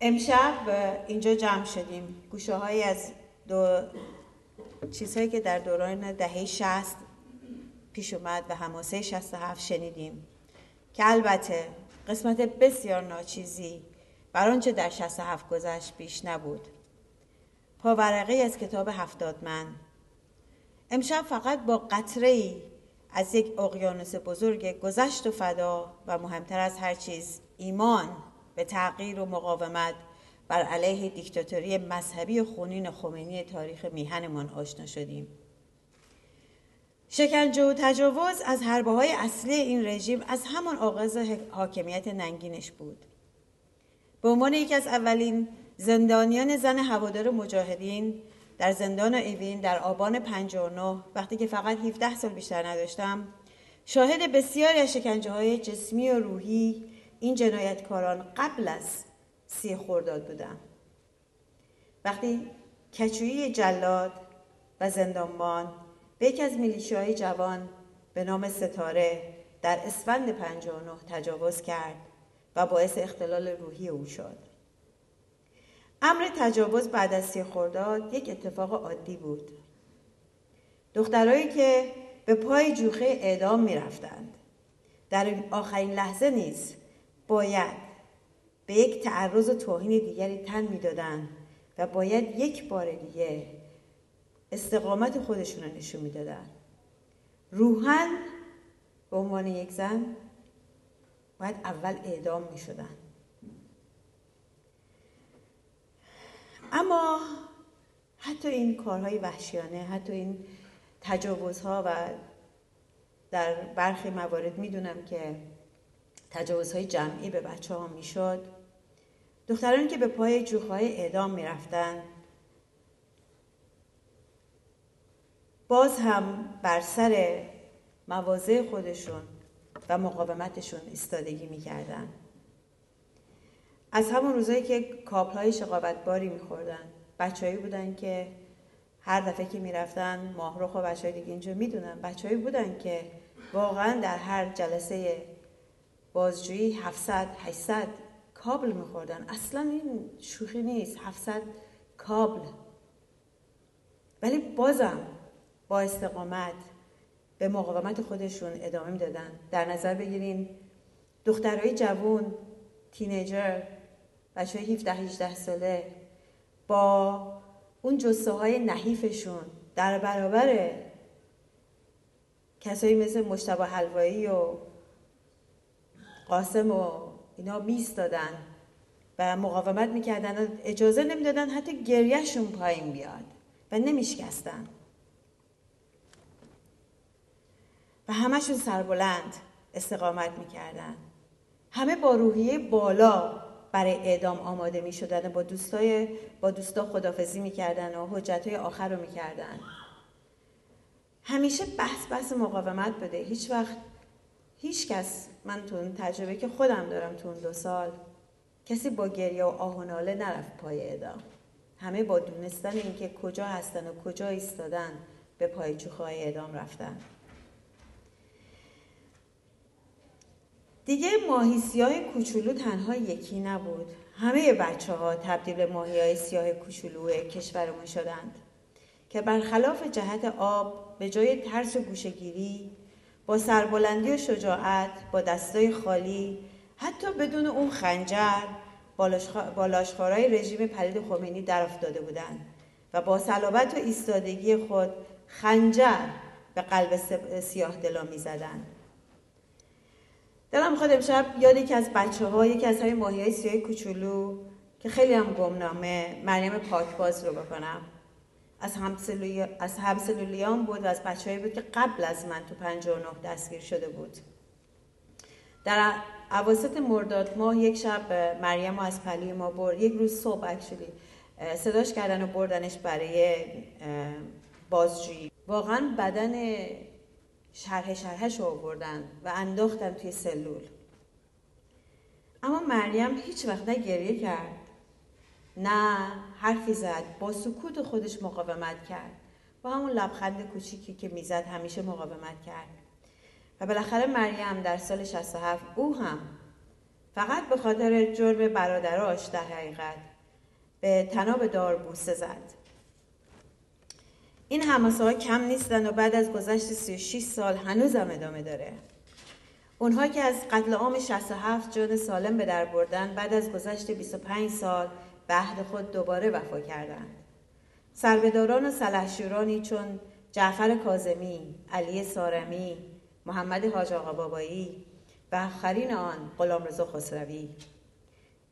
امشب اینجا جمع شدیم. گوشه هایی از دو چیزهایی که در دوران دهه شست پیش اومد و هماسه 67 شنیدیم. که البته قسمت بسیار ناچیزی بر آنچه در 67 گذشت بیش نبود. پاورقی از کتاب هفتاد من امشب فقط با قطره ای از یک اقیانوس بزرگ گذشت و فدا و مهمتر از هر چیز ایمان. به تغییر و مقاومت بر علیه دیکتاتوری مذهبی خونین خمینی تاریخ میهنمان آشنا شدیم. شکنجه و تجاوز از حربه های اصلی این رژیم از همان آغاز حاکمیت ننگینش بود. به عنوان یکی از اولین زندانیان زن هوادار مجاهدین در زندان ایوین در آبان 59 وقتی که فقط 17 سال بیشتر نداشتم شاهد بسیاری از شکنجه های جسمی و روحی این جنایتکاران قبل از سی خورداد بودم وقتی کچویی جلاد و زندانبان به یک از های جوان به نام ستاره در اسفند 59 تجاوز کرد و باعث اختلال روحی او شد. امر تجاوز بعد از سی خورداد یک اتفاق عادی بود. دخترهایی که به پای جوخه اعدام می رفتند. در آخرین لحظه نیز باید به یک تعرض و توهین دیگری تن می‌دادند و باید یک بار دیگه استقامت خودشون رو نشون می‌دادن روحن به عنوان یک زن باید اول اعدام می شدن. اما حتی این کارهای وحشیانه حتی این تجاوزها و در برخی موارد می‌دونم که تجاوزهای جمعی به بچه ها می‌شد. دخترانی که به پای جوخهای اعدام می‌رفتن باز هم بر سر مواضع خودشون و مقاومتشون استادگی می‌کردن از همون روزایی که کابل های شقابت باری میخوردن بچههایی بودن که هر دفعه که می‌رفتن ماهروخ و بچه های دیگه اینجا می‌دونن بچههایی بودن که واقعا در هر جلسه بازجویی 700 800 کابل میخوردن. اصلا این شوخی نیست. 700 کابل. ولی بازم با استقامت به مقاومت خودشون ادامه می‌دادن. در نظر بگیرین دخترهای جوون تینیجر بچه های 17 18 ساله با اون جسه های نحیفشون در برابر کسایی مثل مشتبه حلوایی و قاسم و اینا میست دادن و مقاومت می‌کردن اجازه نمی‌دادن حتی گریهشون پایین بیاد و نمیشکستن. و همشون سربلند استقامت می‌کردن. همه با روحیه بالا برای اعدام آماده می شدن با دوستای با دوستا خدافزی می‌کردن و حجت های آخر رو می‌کردن. همیشه بحث بحث مقاومت بده هیچ وقت هیچ کس من تو اون تجربه که خودم دارم تو اون دو سال کسی با گریه و آه و ناله نرفت پای اعدام همه با دونستن اینکه کجا هستن و کجا ایستادن به پای چوخهای اعدام رفتن. دیگه ماهی سیاه کوچولو تنها یکی نبود. همه بچه ها تبدیل ماهی های سیاه کوچولو کشورمون شدند که برخلاف جهت آب به جای ترس و گوشگیری با سربلندی و شجاعت با دستای خالی حتی بدون اون خنجر با لاشخارای رژیم پلید خمینی در افتاده بودند و با صلابت و ایستادگی خود خنجر به قلب سیاه دلا می زدن. دلم می‌خواد امشب یاد یکی از بچه ها یکی از های ماهی های سیاه کوچولو که خیلی هم گمنامه مریم پاکباز رو بکنم از همسلولی از همسلولیان بود و از بچه‌ای بود که قبل از من تو 59 دستگیر شده بود. در اواسط مرداد ماه یک شب مریم از پلی ما برد. یک روز صبح اکچولی صداش کردن و بردنش برای بازجویی. واقعا بدن شرح شرحش رو بردن و انداختن توی سلول. اما مریم هیچ وقت نه کرد. نه حرفی زد. با سکوت خودش مقاومت کرد. با همون لبخند کوچیکی که می‌زد همیشه مقاومت کرد. و بالاخره مریم در سال 67 او هم فقط به خاطر جرم برادراش در حقیقت به تناب دار بوسه زد. این هماسه ها کم نیستن و بعد از گذشت 36 سال هنوزم ادامه داره. اونها که از قتل عام 67 جان سالم به در بردن بعد از گذشت 25 سال به عهد خود دوباره وفا کردند. سربداران و سلحشورانی چون جعفر کازمی، علی سارمی، محمد حاج آقا بابایی و آخرین آن غلامرضا خسروی.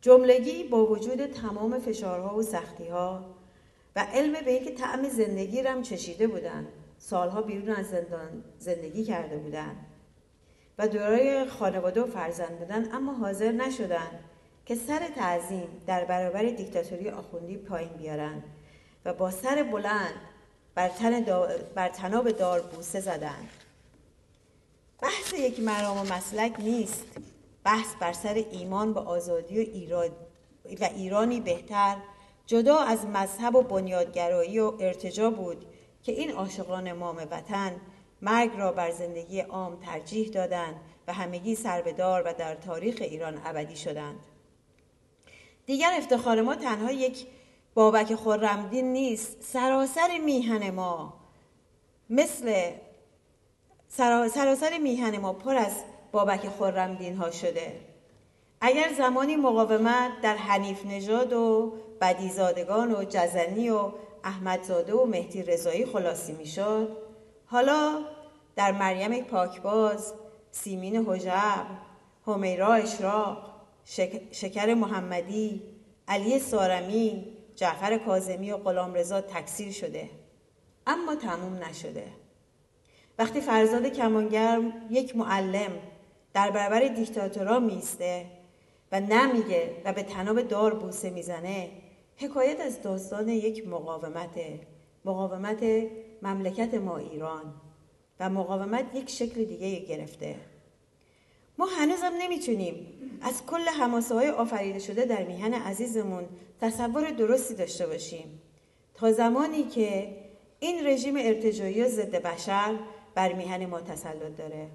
جملگی با وجود تمام فشارها و سختیها و علم به اینکه طعم زندگی رم چشیده بودن سالها بیرون از زندان زندگی کرده بودن و دورای خانواده و فرزند بودن اما حاضر نشدن که سر تعظیم در برابر دیکتاتوری آخوندی پایین بیارن و با سر بلند بر, تن بر تناب دار بوسه زدن. بحث یک مرام و مسلک نیست. بحث بر سر ایمان به آزادی و, ایراد و ایرانی بهتر. جدا از مذهب و بنیادگرایی و ارتجا بود که این عاشقان مام وطن مرگ را بر زندگی عام ترجیح دادند و همگی سربدار و در تاریخ ایران ابدی شدند. دیگر افتخار ما تنها یک بابک خرمدین نیست سراسر میهن ما. مثل سراسر میهن ما پر از بابک خرمدین ها شده. اگر زمانی مقاومت در حنیف نژاد و بدیزادگان و جزنی و احمدزاده و مهدی رضایی خلاصی می‌شد حالا در مریم پاکباز سیمین حجب همیرا اشراق شکر محمدی علی سارمی جعفر کازمی و غلام رضا تکثیر شده. اما تموم نشده. وقتی فرزاد کمانگرم یک معلم در برابر دیکتاتورا میسته و نمیگه و به تناب دار بوسه می‌زنه حکایت از داستان یک مقاومت مقاومت مملکت ما ایران و مقاومت یک شکل دیگه گرفته. ما هنوزم نمی‌تونیم. از کل حماسه های آفریده شده در میهن عزیزمون تصور درستی داشته باشیم. تا زمانی که این رژیم ارتجایی و ضد بشر بر میهن ما تسلط داره.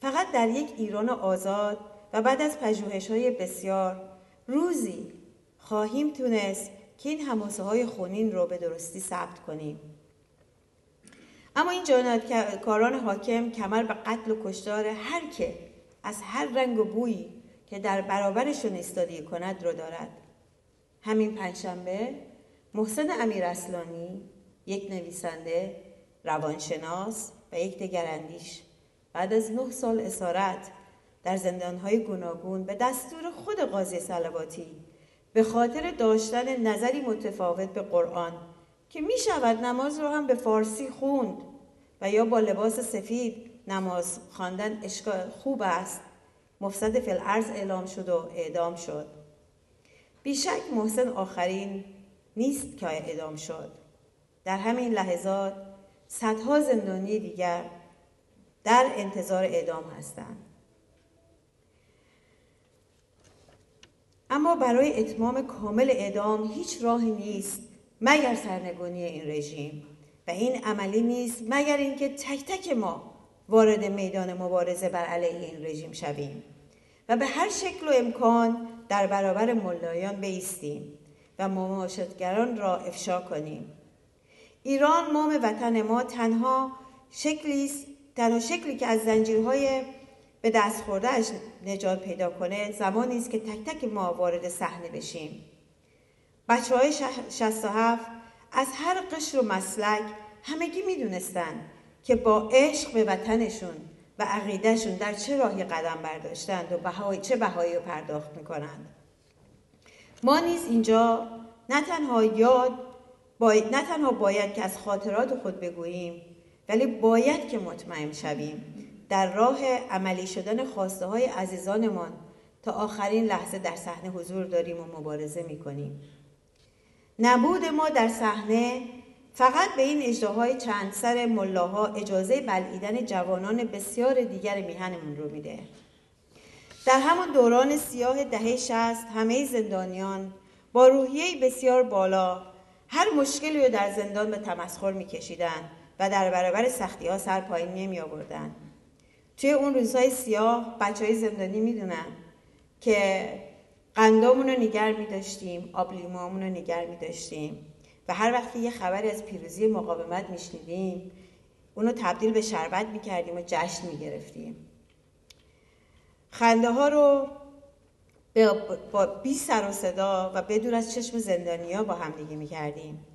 فقط در یک ایران آزاد و بعد از پژوهش های بسیار روزی خواهیم تونست که این هماسه های خونین رو به درستی ثبت کنیم. اما این جنایتکاران حاکم کمر به قتل و کشتار هر که از هر رنگ و بویی که در برابرشون ایستادگی کند رو دارد. همین پنجشنبه محسن امیر اصلانی یک نویسنده روانشناس و یک دگراندیش بعد از نه سال اسارت در زندانهای گوناگون به دستور خود قاضی سلواتی به خاطر داشتن نظری متفاوت به قرآن که می شود نماز رو هم به فارسی خوند و یا با لباس سفید نماز خواندن خوب است. مفسد الارض اعلام شد و اعدام شد. بیشک محسن آخرین نیست که اعدام شد. در همین لحظات صدها زندانی دیگر در انتظار اعدام هستند. اما برای اتمام کامل اعدام هیچ راهی نیست مگر سرنگونی این رژیم و این عملی نیست مگر اینکه تک تک ما وارد میدان مبارزه بر علیه این رژیم شویم و به هر شکل و امکان در برابر ملایان بیستیم و مماشدگران را افشا کنیم. ایران مام وطن ما تنها شکلی تنها شکلی که از زنجیرهای به دست خوردهش نجات پیدا کنه زمانی است که تک تک ما وارد صحنه بشیم. بچه های 67 از هر قشر و مسلک همگی می‌دونستند که با عشق به وطنشون و عقیدهشون در چه راهی قدم برداشتند و بهای چه بهایی رو پرداخت می‌کنند ما نیز اینجا نه تنها یاد باید نه تنها باید که از خاطرات خود بگوییم ولی باید که مطمئن شویم در راه عملی شدن خواسته های عزیزانمان تا آخرین لحظه در صحنه حضور داریم و مبارزه می کنیم. نبود ما در صحنه فقط به این اجراهای چند سر ملاها اجازه بلعیدن جوانان بسیار دیگر میهنمون رو میده. در همون دوران سیاه دهه شست همه زندانیان با روحیه بسیار بالا هر مشکلی رو در زندان به تمسخر میکشیدند و در برابر سختی ها سر پایین نمی آوردن. توی اون روزهای سیاه بچه های زندانی می‌دونن که قندامون رو نگر می داشتیم آب رو نگر می داشتیم و هر وقت یه خبری از پیروزی مقاومت میشنیدیم اونو تبدیل به شربت می کردیم و جشن می گرفتیم خنده ها رو با بی سر و صدا و بدور از چشم زندانیا با هم دیگه می کردیم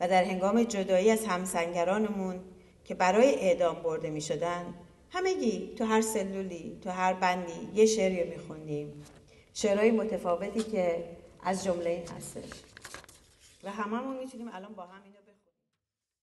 و در هنگام جدایی از همسنگرانمون که برای اعدام برده می شدن همگی تو هر سلولی تو هر بندی یه شعری رو می شعرهای متفاوتی که از جمله این هستش. و هممون می‌تونیم الان با هم اینو